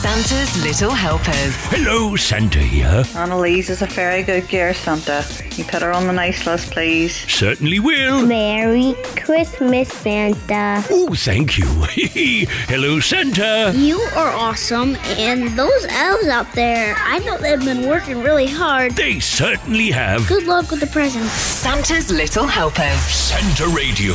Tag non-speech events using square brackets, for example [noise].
Santa's Little Helpers. Hello, Santa here. Annalise is a very good girl, Santa. You put her on the nice list, please. Certainly will. Merry Christmas, Santa. Oh, thank you. [laughs] Hello, Santa. You are awesome, and those elves out there, I know they've been working really hard. They certainly have. Good luck with the presents. Santa's Little Helpers. Santa Radio.